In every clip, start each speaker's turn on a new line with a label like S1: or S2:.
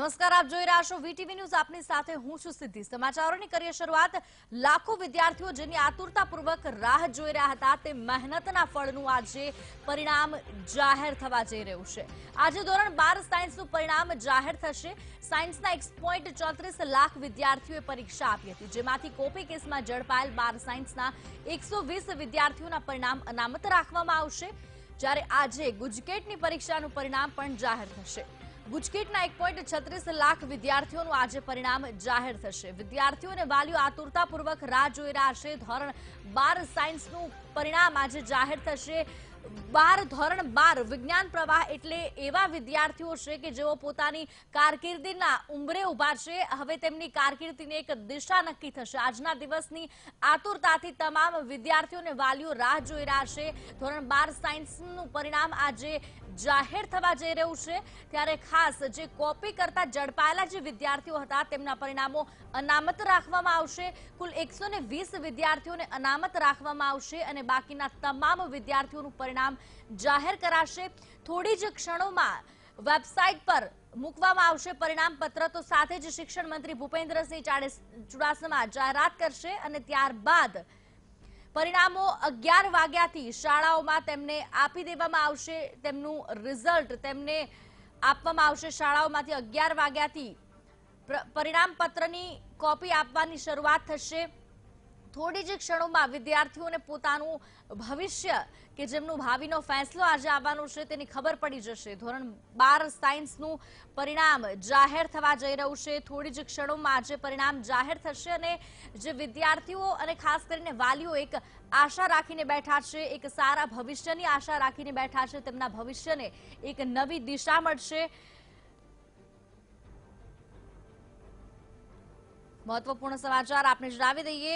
S1: નમસ્કાર, આપ જોઈ રહ્યા છો વીટીવી ન્યૂઝ. આપની સાથે હું છું સિદ્ધિ. સમાચારોની કરીએ શરૂઆત. લાખો વિદ્યાર્થીઓ જેની આતુરતાપૂર્વક રાહ જોઈ રહ્યા હતા, તે મહેનતના ફળનું આજે પરિણામ જાહેર થવા જઈ રહ્યું છે. આજે ધોરણ બાર સાયન્સનું પરિણામ જાહેર થશે. સાયન્સના એક લાખ વિદ્યાર્થીઓએ પરીક્ષા આપી હતી, જેમાંથી કોપી કેસમાં ઝડપાયેલ બાર સાયન્સના એકસો વિદ્યાર્થીઓના પરિણામ અનામત રાખવામાં આવશે. જ્યારે આજે ગુજકેટની પરીક્ષાનું પરિણામ પણ જાહેર થશે. ગુજકેટના એક પોઈન્ટ છત્રીસ લાખ વિદ્યાર્થીઓનું આજે પરિણામ જાહેર થશે. વિદ્યાર્થીઓ અને વાલીઓ આતુરતાપૂર્વક રાહ જોઈ રહ્યા છે. ધોરણ બાર સાયન્સનું પરિણામ આજે જાહેર થશે. બાર ધોરણ બાર વિજ્ઞાન પ્રવાહ એટલે એવા વિદ્યાર્થીઓ છે કે જેઓ પોતાની કારકિર્દીના ઉંબરે ઊભા છે. હવે તેમની કારકિર્દીની એક દિશા નક્કી થશે. આજના દિવસની આતુરતાથી તમામ વિદ્યાર્થીઓને વાલીઓ રાહ જોઈ રહ્યા છે. ધોરણ બાર સાયન્સનું પરિણામ આજે જાહેર થવા જઈ રહ્યું છે. ત્યારે ખાસ જે કોપી કરતા ઝડપાયેલા જે વિદ્યાર્થીઓ હતા, તેમના પરિણામો અનામત રાખવામાં આવશે. કુલ એકસો વિદ્યાર્થીઓને અનામત રાખવામાં આવશે અને બાકીના તમામ વિદ્યાર્થીઓનું જાહેર કરાશે. થોડી જ ક્ષણોમાં વેબસાઇટ પર મૂકવામાં આવશે પરિણામ પત્ર. તો સાથે જ શિક્ષણ મંત્રી ભૂપેન્દ્રસિંહ ચાડે- ચુડાસમા જાહેરાત કરશે અને ત્યારબાદ પરિણામો અગિયાર વાગ્યાથી શાળાઓમાં તેમને આપી દેવામાં આવશે. તેમનું રિઝલ્ટ તેમને આપવામાં આવશે. શાળાઓમાંથી અગિયાર વાગ્યાથી પરિણામ પત્રની કોપી આપવાની શરૂઆત થશે. થોડી જ ક્ષણોમાં વિદ્યાર્થીઓને પોતાનું ભવિષ્ય કે જેમનું ભાવિનો ફેંસલો આજે આવવાનો છે તેની ખબર પડી જશે. ધોરણ બાર સાયન્સનું પરિણામ જાહેર થવા જઈ રહ્યું છે. થોડી જ ક્ષણોમાં આજે પરિણામ જાહેર થશે અને જે વિદ્યાર્થીઓ અને ખાસ કરીને વાલીઓ એક આશા રાખીને બેઠા છે, એક સારા ભવિષ્યની આશા રાખીને બેઠા છે, તેમના ભવિષ્યને એક નવી દિશા મળશે. મહત્વપૂર્ણ સમાચાર આપને જણાવી દઈએ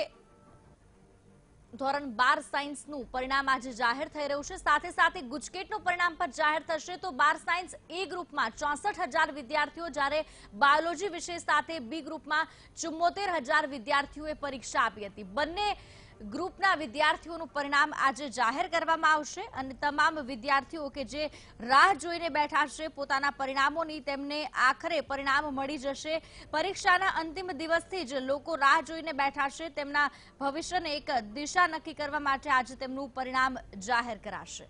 S1: ધોરણ બાર સાયન્સનું પરિણામ આજે જાહેર થઈ રહ્યું છે. સાથે સાથે ગુજકેટનું પરિણામ પણ જાહેર થશે. તો બાર સાયન્સ એ ગ્રુપમાં ચોસઠ હજાર વિદ્યાર્થીઓ જ્યારે બાયોલોજી વિષય સાથે બી ગ્રુપમાં ચુમ્મોતેર હજાર વિદ્યાર્થીઓએ પરીક્ષા આપી હતી. બંને ગ્રુપના વિદ્યાર્થીઓનું પરિણામ આજે જાહેર કરવામાં આવશે અને તમામ વિદ્યાર્થીઓ કે જે રાહ જોઈને બેઠા છે, પોતાના પરિણામોની તેમને આખરે પરિણામ મળી જશે. પરીક્ષાના અંતિમ દિવસથી જ લોકો રાહ જોઈને બેઠા છે. તેમના ભવિષ્યને એક દિશા નક્કી કરવા માટે આજે તેમનું પરિણામ જાહેર કરાશે.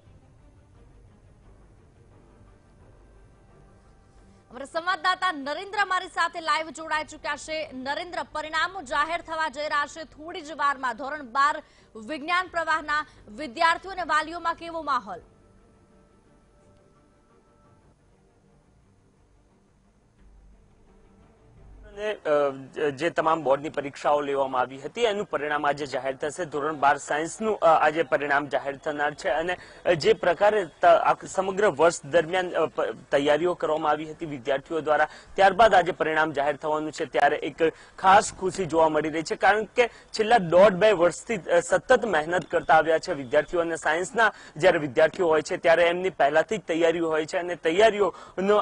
S1: અમારા સંવાદદાતા નરેન્દ્ર મારી સાથે લાઈવ જોડાઈ ચુક્યા છે. નરેન્દ્ર, પરિણામો જાહેર થવા જઈ રહ્યા છે. થોડી જ વારમાં ધોરણ બાર વિજ્ઞાન પ્રવાહના વિદ્યાર્થીઓ અને વાલીઓમાં કેવો માહોલ?
S2: જે તમામ બોર્ડની પરીક્ષાઓ લેવામાં આવી હતી, એનું પરિણામ આજે જાહેર થશે. ધોરણ બાર સાયન્સનું આજે પરિણામ જાહેર થનાર છે અને જે પ્રકારે સમગ્ર વર્ષ દરમિયાન તૈયારીઓ કરવામાં આવી હતી વિદ્યાર્થીઓ દ્વારા, ત્યારબાદ આજે પરિણામ જાહેર થવાનું છે. ત્યારે એક ખાસ ખુશી જોવા મળી રહી છે, કારણ કે છેલ્લા દોઢ બે વર્ષથી સતત મહેનત કરતા આવ્યા છે વિદ્યાર્થીઓ અને સાયન્સના જ્યારે વિદ્યાર્થીઓ હોય છે, ત્યારે એમની પહેલાથી જ તૈયારીઓ હોય છે અને તૈયારીઓનો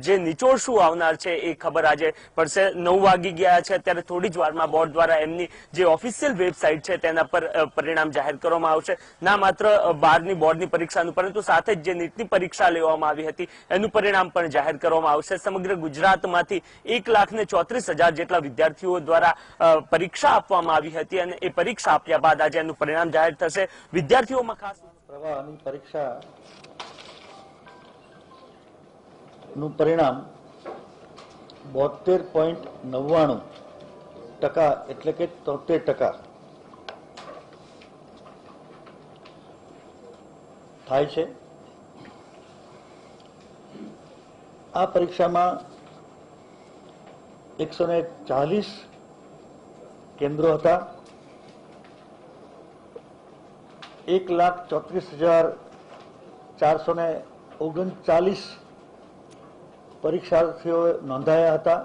S2: જે નિચોડ શું આવનાર છે એ ખબર આજે પડશે. નવ વાગી ગયા છે. અત્યારે થોડી જ વારમાં બોર્ડ દ્વારા એમની જે ઓફિશિયલ વેબસાઇટ છે, તેના પર પરિણામ જાહેર કરવામાં આવશે. ના માત્ર બારની બોર્ડની પરીક્ષાનું, પરંતુ સાથે જ જે નીટની પરીક્ષા લેવામાં આવી હતી, એનું પરિણામ પણ જાહેર કરવામાં આવશે. સમગ્ર ગુજરાતમાંથી એક લાખ ને ચોત્રીસ હજાર જેટલા વિદ્યાર્થીઓ દ્વારા પરીક્ષા આપવામાં આવી હતી અને એ પરીક્ષા આપ્યા બાદ આજે એનું પરિણામ જાહેર થશે. વિદ્યાર્થીઓમાં ખાસ
S3: પ્રવાહની પરીક્ષા નું પરિણામ બોતેર પોઈન્ટ નવ્વાણું ટકા એટલે કે તોતેર ટકા થાય છે. આ પરીક્ષામાં એકસો ને ચાલીસ કેન્દ્રો હતા. એક લાખ ચોત્રીસ હજાર ચારસો ને ઓગણચાલીસ પરીક્ષાર્થીઓ નોંધાયા હતા,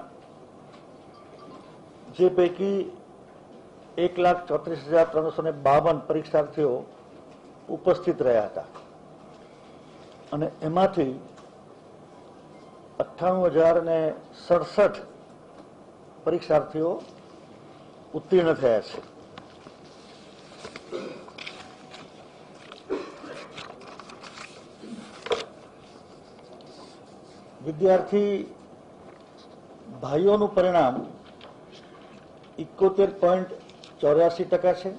S3: જે પૈકી એક લાખ ચોત્રીસ હજાર ત્રણસો ને બાવન પરીક્ષાર્થીઓ ઉપસ્થિત રહ્યા હતા. અને એમાંથી અઠ્ઠાણું હજાર ને સડસઠ પરીક્ષાર્થીઓ ઉત્તીર્ણ થયા છે. વિદ્યાર્થી ભાઈઓનું પરિણામ ઇકોતેર પોઈન્ટ ચોર્યાસી ટકા છે.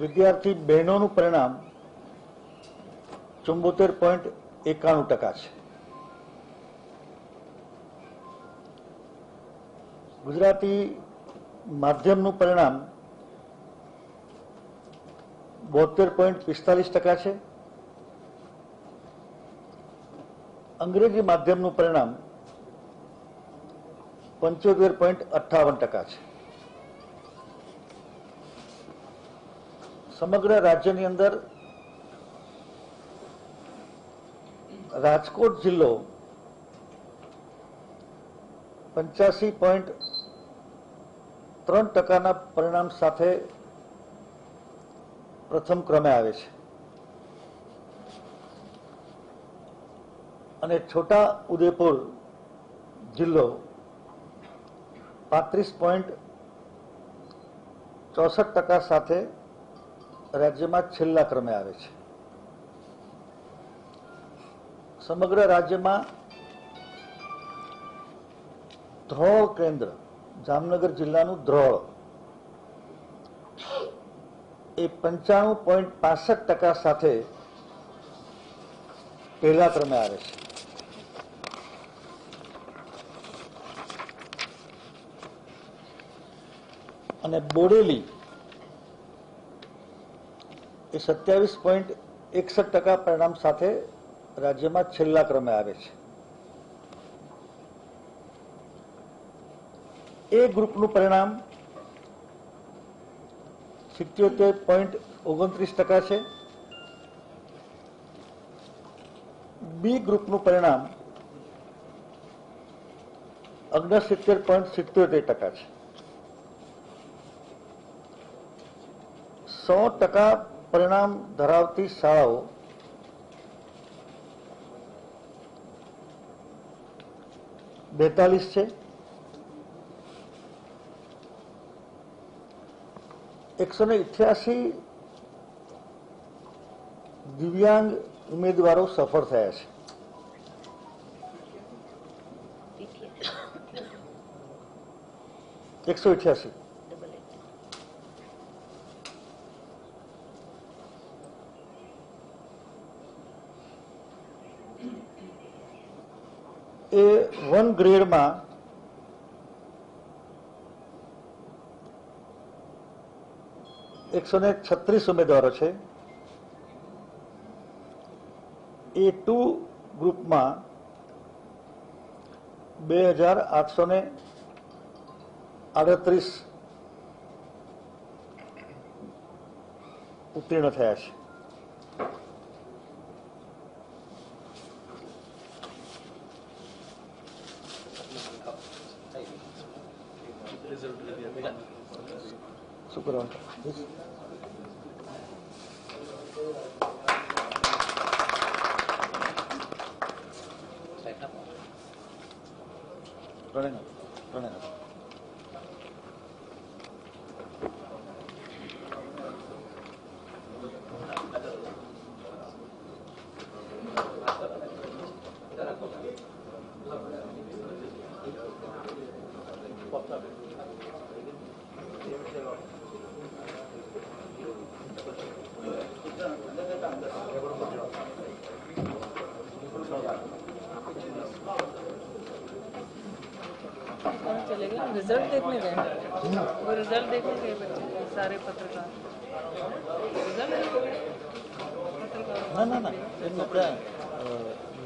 S3: વિદ્યાર્થી બહેનોનું પરિણામ ચુંબોતેર પોઈન્ટ એકાણું ટકા છે. ગુજરાતી માધ્યમનું પરિણામ બોતેર પોઈન્ટ પિસ્તાલીસ ટકા છે. અંગ્રેજી માધ્યમનું પરિણામ પંચોતેર પોઈન્ટ અઠ્ઠાવન ટકા છે. સમગ્ર રાજ્યની અંદર રાજકોટ જિલ્લો પંચ્યાસી પોઈન્ટ ત્રણ ટકાના પરિણામ સાથે પ્રથમ ક્રમે આવે છે. અને છોટા ઉદેપુર જિલ્લો પાંત્રીસ પોઈન્ટ ચોસઠ ટકા સાથે રાજ્યમાં છેલ્લા ક્રમે આવે છે. સમગ્ર રાજ્યમાં ધ્રોળ કેન્દ્ર, જામનગર જિલ્લાનું ધ્રોળ એ પંચાણું પોઈન્ટ પાસઠ ટકા સાથે પહેલા ક્રમે આવે છે. અને બોડેલી એ સત્યાવીસ પોઈન્ટ એકસઠ ટકા પરિણામ સાથે રાજ્યમાં છેલ્લા ક્રમે આવે છે. એ ગ્રુપનું પરિણામ સિત્યોતેર પોઈન્ટ ઓગણત્રીસ ટકા છે. બી ગ્રુપનું પરિણામ ઓગણસિત્તેર પોઈન્ટ સિત્યોતેર ટકા છે. સો ટકા પરિણામ ધરાવતી શાળાઓ બેતાલીસ છે. એકસો ને ઇઠ્યાસી દિવ્યાંગ ઉમેદવારો સફળ થયા છે. એકસો ઇઠ્યાસી. એ વન ગ્રેડમાં એકસો ને છત્રીસ ઉમેદવારો છે. એ ટુ ગ્રુપમાં બે હજાર આઠસો ને આડત્રીસ ઉત્તીર્ણ થયા છે.
S4: 오. चले गए रिज़ल्ट देखने गए वो रिज़ल्ट देखने गए बच्चे सारे पत्रकार। रिज़ल्ट
S3: ना ना ना। इनमें क्या?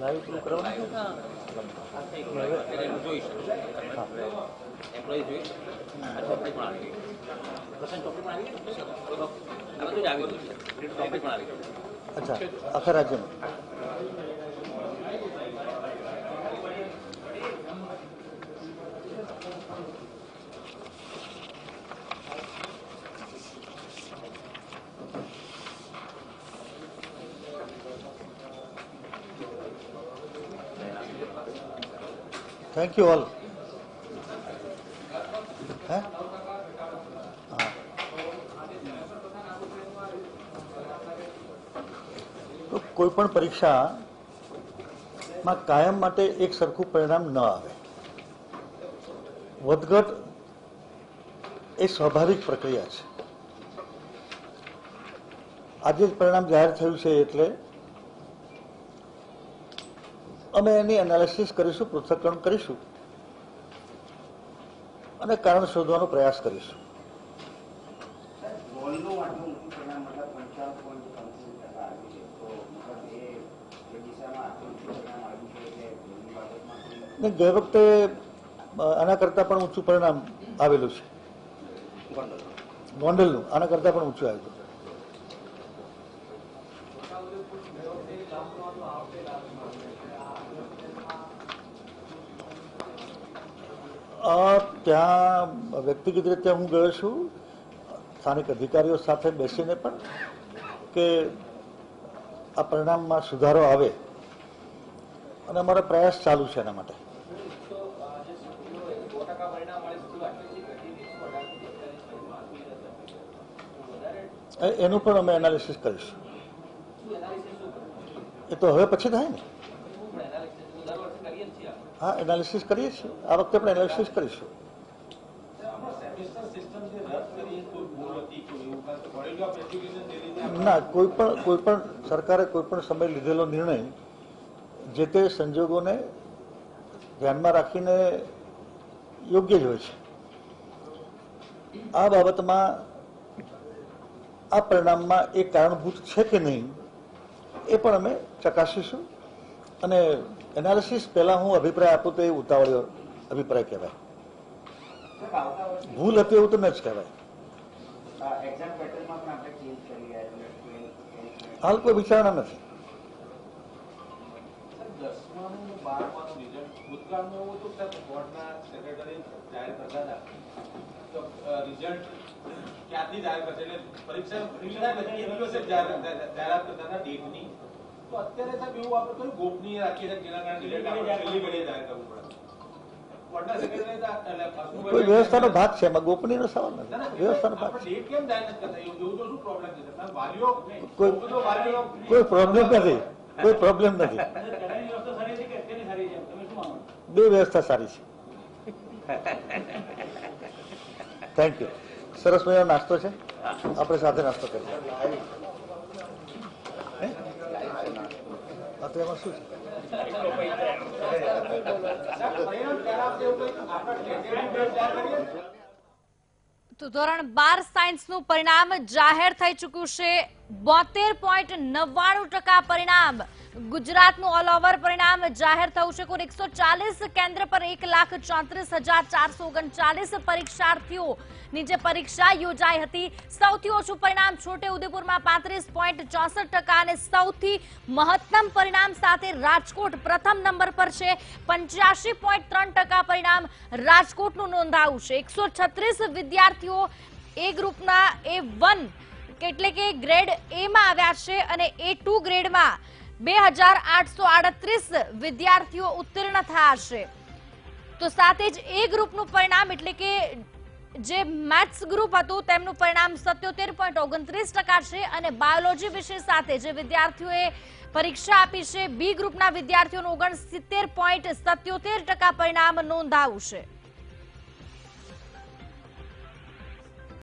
S3: लाइव प्रूफ तो करवाना
S4: है?
S5: हाँ। एम्प्लॉइज हुए टॉपिक टॉपिक बना लेंगे अच्छा
S3: आखिर राज्य में? થેન્ક યુ ઓલ તો કોઈ પણ પરીક્ષામાં કાયમ માટે એક સરખું પરિણામ ન આવે. વધઘટ એ સ્વાભાવિક પ્રક્રિયા છે. આજે જ પરિણામ જાહેર થયું છે એટલે અમે એની એનાલિસિસ કરીશું, પૃથ્થકરણ કરીશું. અને કારણ શોધવાનો પ્રયાસ કરીશું. ગઈ વખતે આના કરતાં પણ ઊંચું પરિણામ આવેલું છે. ગોંડલનું. આના કરતાં પણ ઊંચું આવ્યું ત્યાં વ્યક્તિગત રીતે હું ગયો છું. સ્થાનિક અધિકારીઓ સાથે બેસીને પણ કે આ પરિણામમાં સુધારો આવે. અને અમારો પ્રયાસ ચાલુ છે એના માટે. એનું પણ અમે એનાલિસિસ કરીશું. એ તો હવે પછી થાય ને? હા એનાલિસિસ કરીએ છીએ આ વખતે પણ એનાલિસિસ કરીશું. ના, કોઈ પણ કોઈ પણ સરકારે કોઈ પણ સમય લીધેલો નિર્ણય જે તે સંજોગોને ધ્યાનમાં રાખીને યોગ્ય જ હોય છે. આ બાબતમાં આ પરિણામમાં એ કારણભૂત છે કે નહીં, એ પણ અમે ચકાસીશું. અને એનાલિસિસ પહેલા હું અભિપ્રાય આપું તો એ ઉતાવળ્યો અભિપ્રાય કહેવાય. ભૂલ હતી એવું તો ન જ કહેવાય. હાલ કોઈ વિચારણા નથી.
S6: રિઝલ્ટ ક્યાંથી જાહેર કરશે એટલે પરીક્ષા જાહેરાત કરતા ડેટની તો અત્યારે સાહેબ એવું આપણે કયું ગોપનીય રાખીએ છીએ જેના કારણે રિઝલ્ટ આપણે છેલ્લી ઘડીએ જાહેર કરવું પડે.
S3: કોઈ વ્યવસ્થાનો ભાગ છે? એમાં ગોપનીયનો સવાલ નથી. વ્યવસ્થાનો ભાગ કોઈ- પ્રોબ્લેમ નથી. કોઈ પ્રોબ્લેમ નથી. બે વ્યવસ્થા સારી છે. થેન્ક યુ સરસ મજાનો નાસ્તો છે. આપણે સાથે નાસ્તો કરીએ. એમાં શું છે?
S1: તો ધોરણ બાર સાયન્સનું પરિણામ જાહેર થઈ ચૂક્યું છે. બોતેર પોઈન્ટ નવ્વાણું ટકા પરિણામ ગુજરાતનું ઓલ ઓવર પરિણામ જાહેર થયું છે. કુલ એકસો ચાલીસ કેન્દ્ર પર એક લાખ ચોત્રીસ હજાર ચારસો ઓગણચાલીસ પરીક્ષાર્થીઓની જે પરીક્ષા યોજાઈ હતી. સૌથી ઓછું પરિણામ છોટે ઉદેપુરમાં પાંત્રીસ પોઈન્ટ ચોસઠ ટકા અને સૌથી મહત્તમ પરિણામ સાથે રાજકોટ પ્રથમ નંબર પર છે. પંચ્યાસી પરિણામ રાજકોટનું નોંધાયું છે. એકસો છત્રીસ વિદ્યાર્થીઓ એ ગ્રુપના એ વન એટલે કે ગ્રેડ એમાં આવ્યા છે અને એ ટુ ગ્રેડમાં બે હજાર આઠસો આડત્રીસ વિદ્યાર્થીઓ ઉત્તીર્ણ થયા છે. તો સાથે જ એ ગ્રુપનું પરિણામ એટલે કે જે મેથ્સ ગ્રુપ હતું, તેમનું પરિણામ સત્યોતેર પોઈન્ટ ઓગણત્રીસ ટકા છે અને બાયોલોજી વિષય સાથે જે વિદ્યાર્થીઓએ પરીક્ષા આપી છે, બી ગ્રુપના વિદ્યાર્થીઓનું ઓગણસિત્તેર પોઈન્ટ સત્યોતેર ટકા પરિણામ નોંધાવું છે.